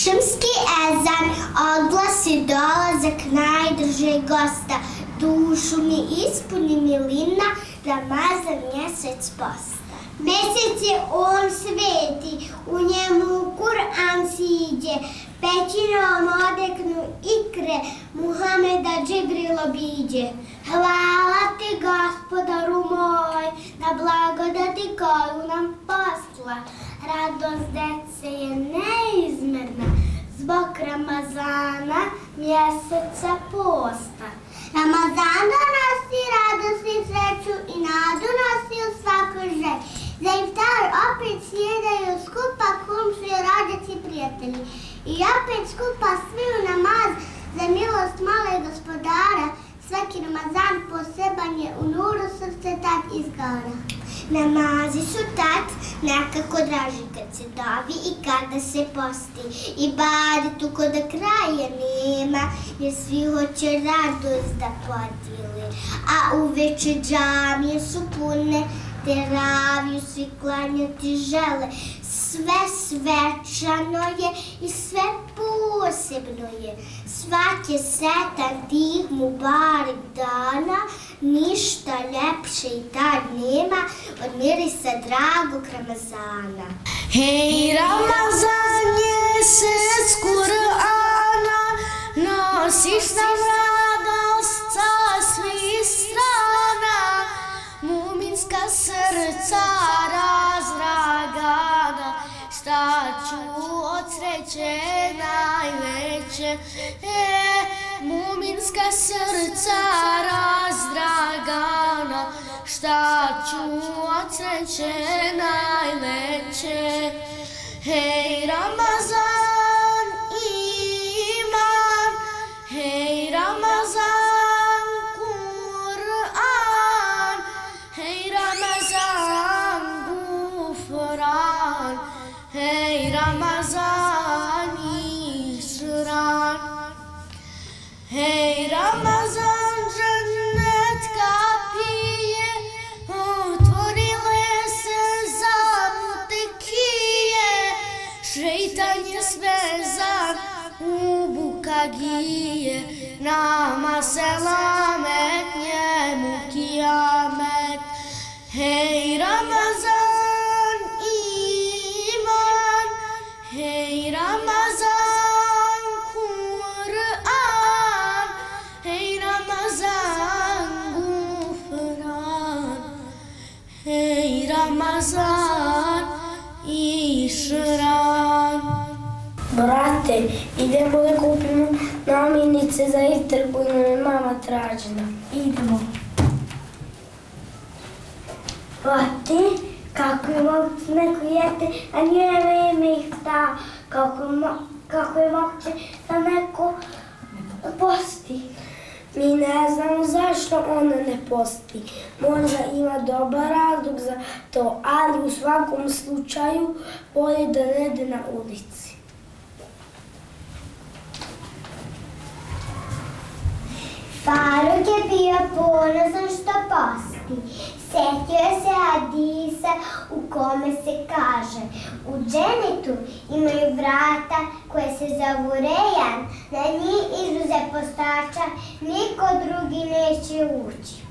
Akšamski ezan oglasi dolazak najdržeg gosta. Dušu mi ispuni milina, Ramazan mjesec posta. Mesec je on sveti, u njemu Kur'an siđe, pećinom odeknu ikre, Muhameda Džibrilo biđe. Hvala ti gospodaru moj, na blagodati koju nam posla. Radost zbog Ramazana, mjeseca posta. Ramazan donosi radost i sreću i nadu nosi u svakoj želji. Za iftar opet sjedaju skupa kumšije, rođaci i prijatelji. I opet skupa svi u namaz za milost male gospodara. Svaki Ramazan poseban je u nuru srce tad izgara. Namazi su tad nekako draži kad se dovi i kada se posti. I badetu ko da kraja nema, jer svi hoće radost da podijeli. A uveče džamije su pune, teraviju svi klanjati žele. Sve svečano je i sve posebno je. Svak je setan tih mu barek dana, ništa ljepše i tad nema od mirisa dragog Ramazana. Hej, Ramazan mjesec Kur'ana, nosiš nam radost sa svih strana, muminska srca razragana, šta ću od sreće najveće, e, muminska srca razdragana, šta ću od sreće najveće. Hej, Ramazan iman, hej, Ramazan Kur'an, hej, Ramazan gufran, hej, Ramazan bukagije, nama selamet njemu kijamet. Hej Ramazan hej Ramazan išran. Brate, idemo da kupimo namirnice za iftar koju nam je mama tražila. Idemo. Pa ti, kako je moguće neko jete, a nije vreme iftar, kako, je mo- kako je moguće da neko posti. Mi ne znamo zašto ona ne posti. Možda ima dobar to, ali u svakom slučaju bolje da ne na ulici. Faruk je bio ponosan što posti. Setio se Hadisa u kome se kaže U dženetu imaju vrata koje se zovu Rejan, na njih izuze postača, niko drugi neće ući.